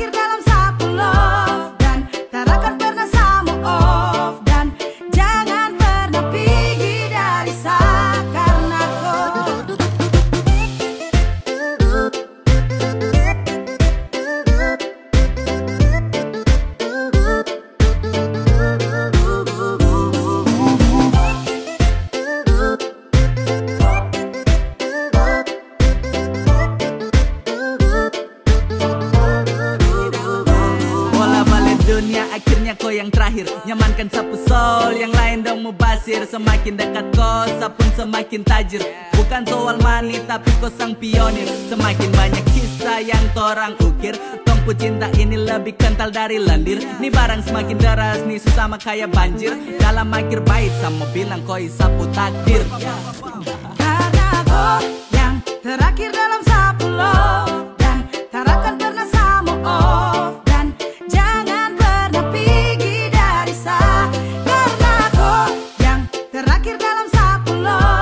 akhir dalam banyak kok yang terakhir. Nyamankan sapu sol Yang lain dong mau basir Semakin dekat kau Sapun semakin tajir. Bukan soal money Tapi kau sang pionir. Semakin banyak kisah yang torang ukir. Tongku cinta ini lebih kental dari lendir. Nih barang semakin deras Nih susah kayak banjir. Dalam akhir bait Sama bilang kau sapu takdir terakhir dalam sapu love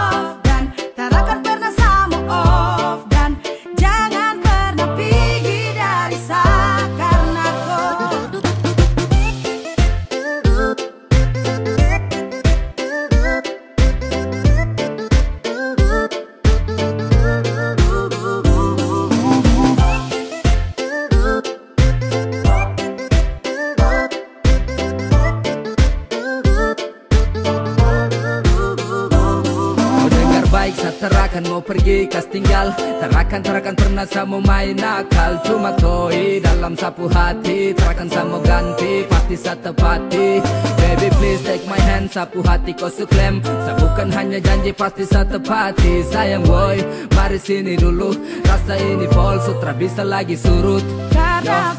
terakan mau pergi kas tinggal. Terakan terakan pernah sama main nakal Cuma koi dalam sapu hati. Terakan sama ganti pasti saat tepati Baby please take my hand. Sapu hati kau suklem Saya bukan hanya janji pasti saat tepati Sayang boy mari sini dulu. Rasa ini fall sutra bisa lagi surut. Karena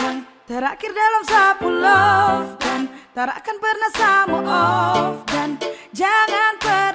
yang terakhir dalam sapu love. Dan tak akan pernah sama off. Dan jangan pernah